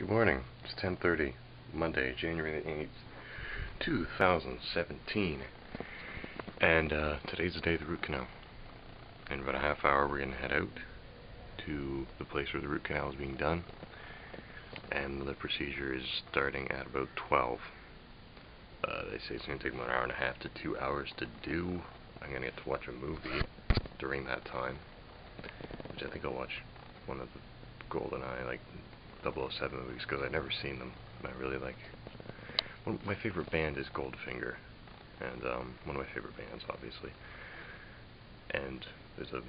Good morning. It's 10:30, Monday, January the 8th, 2017. And uh, today's the day of the root canal. In about a half hour, we're going to head out to the place where the root canal is being done. And the procedure is starting at about 12. Uh, they say it's to take about an hour and a half to two hours to do. I'm going to get to watch a movie during that time, which I think I'll watch one of the Golden Eye like 007 movies, because I've never seen them. and I really like. Well, my favorite band is Goldfinger, and um, one of my favorite bands, obviously. And there's a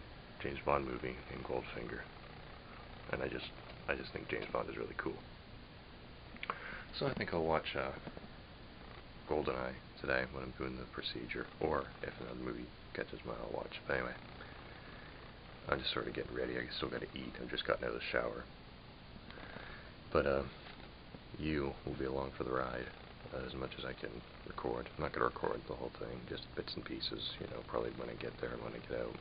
James Bond movie named Goldfinger, and I just, I just think James Bond is really cool. So I think I'll watch uh, GoldenEye today when I'm doing the procedure, or if another movie catches my eye, I'll watch. But anyway, I'm just sort of getting ready. I still got to eat. I've just gotten out of the shower. But uh, you will be along for the ride uh, as much as I can record. I'm not going to record the whole thing, just bits and pieces, you know, probably when I get there and when I get out.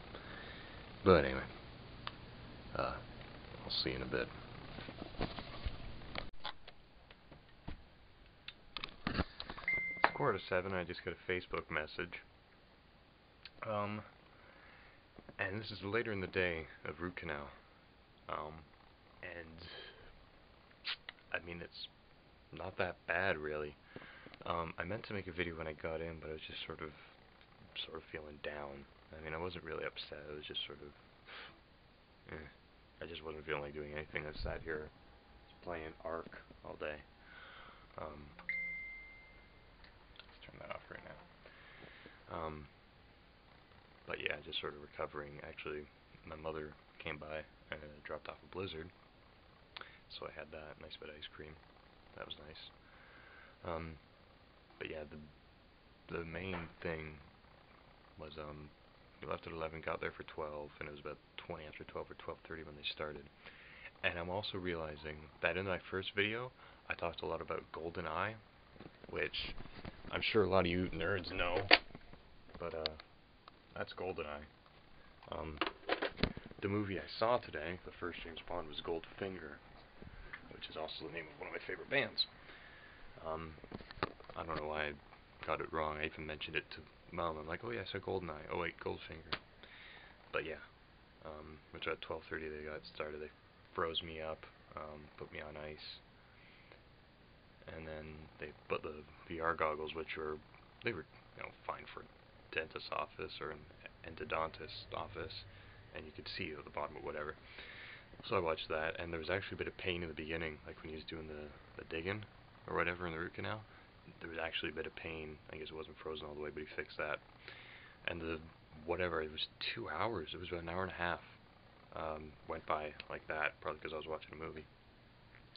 But anyway, uh, I'll see you in a bit. Quarter to seven, I just got a Facebook message. Um, and this is later in the day of root canal. Um, and I mean, it's not that bad, really. Um, I meant to make a video when I got in, but I was just sort of, sort of feeling down. I mean, I wasn't really upset. I was just sort of, eh. I just wasn't feeling like doing anything. I sat here playing Ark all day. Um, let's turn that off right now. Um, but yeah, just sort of recovering. Actually, my mother came by and dropped off a blizzard so I had that nice bit of ice cream. That was nice. Um, but yeah, the the main thing was um, we left at 11, got there for 12, and it was about 20 after 12 or 12:30 when they started. And I'm also realizing that in my first video, I talked a lot about GoldenEye, which I'm sure a lot of you nerds know, but uh, that's GoldenEye. Um, the movie I saw today, the first James Bond, was Goldfinger, which is also the name of one of my favorite bands. Um, I don't know why I got it wrong. I even mentioned it to mom. I'm like, oh yeah, I said Goldeneye. Oh wait, Goldfinger. But yeah, um, which at 12:30 they got started. They froze me up, um, put me on ice, and then they put the VR goggles, which were they were you know fine for dentist office or an endodontist office, and you could see at the bottom of whatever. So I watched that, and there was actually a bit of pain in the beginning, like when he was doing the, the digging or whatever in the root canal. There was actually a bit of pain. I guess it wasn't frozen all the way, but he fixed that. And the whatever, it was two hours. It was about an hour and a half. Um, went by like that, probably because I was watching a movie.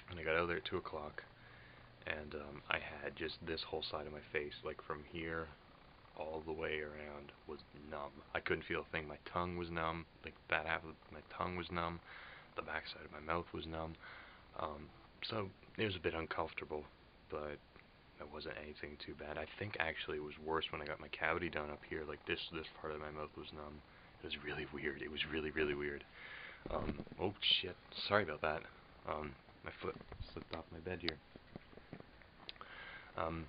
And I got out there at two o'clock, and um, I had just this whole side of my face, like from here all the way around, was numb. I couldn't feel a thing. My tongue was numb. Like that half of my tongue was numb the backside of my mouth was numb. Um, so it was a bit uncomfortable, but it wasn't anything too bad. I think actually it was worse when I got my cavity done up here. Like this, this part of my mouth was numb. It was really weird. It was really, really weird. Um, oh shit! Sorry about that. Um, my foot slipped off my bed here. Um,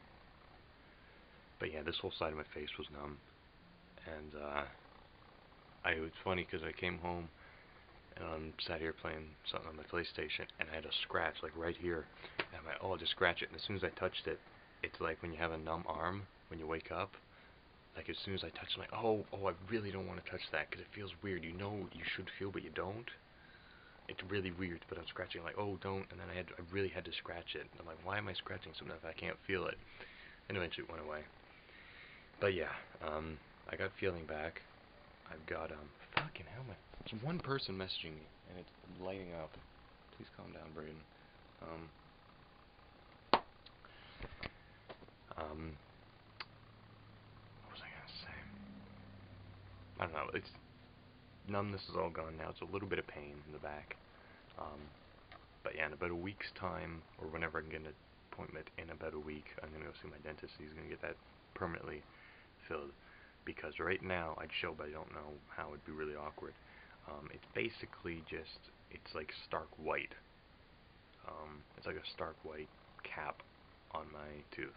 but yeah, this whole side of my face was numb, and uh, I it was funny because I came home and I'm sat here playing something on my PlayStation, and I had a scratch like right here, and I'm like, oh, I'll just scratch it. And as soon as I touched it, it's like when you have a numb arm when you wake up. Like as soon as I touch, it, I'm like, oh, oh, I really don't want to touch that because it feels weird. You know, you should feel, but you don't. It's really weird, but I'm scratching like, oh, don't. And then I had, I really had to scratch it. And I'm like, why am I scratching something if I can't feel it? And eventually it went away. But yeah, um, I got feeling back. I've got um, fucking hell, my there's one person messaging me, and it's lighting up. Please calm down, Braden. Um, um, what was I gonna say? I don't know. It's numbness is all gone now. It's a little bit of pain in the back. Um, but yeah, in about a week's time, or whenever I can get an appointment in about a week, I'm gonna go see my dentist. He's gonna get that permanently filled. Because right now I'd show, but I don't know how. It'd be really awkward. Um, it's basically just, it's like stark white. Um, it's like a stark white cap on my tooth.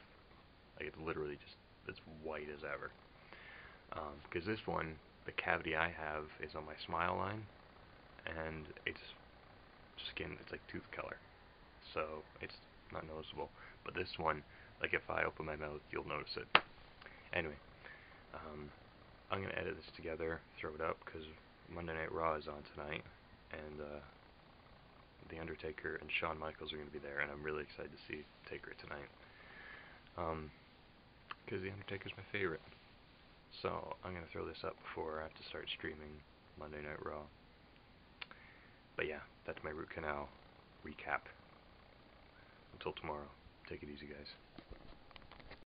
Like it's literally just as white as ever. Because um, this one, the cavity I have is on my smile line, and it's skin, it's like tooth color. So it's not noticeable. But this one, like if I open my mouth, you'll notice it. Anyway, um, I'm going to edit this together, throw it up, because Monday Night Raw is on tonight, and uh, The Undertaker and Shawn Michaels are going to be there, and I'm really excited to see Taker tonight. Because um, The Undertaker's my favorite. So I'm going to throw this up before I have to start streaming Monday Night Raw. But yeah, that's my root canal recap. Until tomorrow, take it easy, guys.